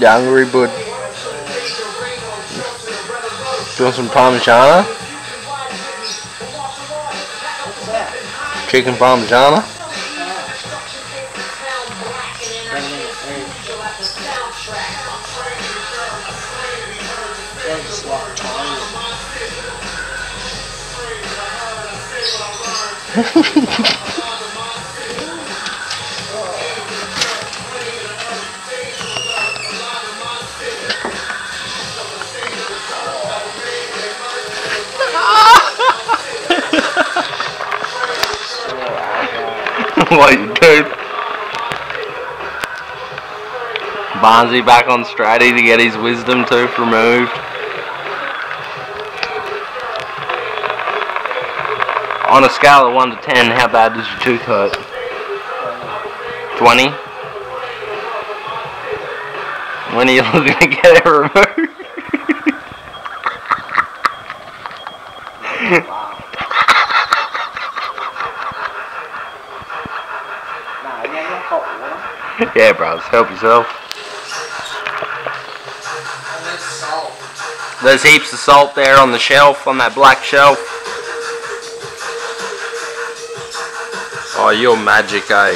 Yeah, I'm gonna. Doing some Parmigiana? Chicken Parmigiana? Yeah. you do? Bonzi back on Stratty to get his wisdom tooth removed. On a scale of 1 to 10, how bad does your tooth hurt? 20? When are you looking to get it removed? yeah, bros, help yourself. There's heaps of salt there on the shelf, on that black shelf. Oh, you're magic, eh?